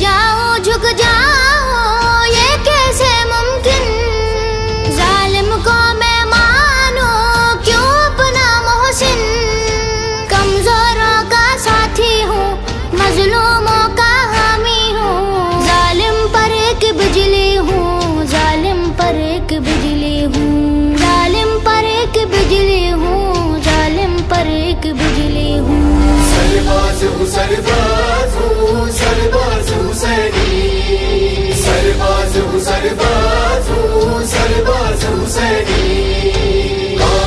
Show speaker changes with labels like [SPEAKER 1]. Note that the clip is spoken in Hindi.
[SPEAKER 1] जाओ, झुक जाओ, ये कैसे मुमकिन? जालिम को मैं मानो, क्यों अपना मोहसिन? कमजोरों का साथी हूँ, मजलूमों का हामी हूँ। जालिम पर एक बिजली हूँ, जालिम पर एक बिजली हूँ। जालिम पर एक बिजली हूँ, जालिम पर एक बिजली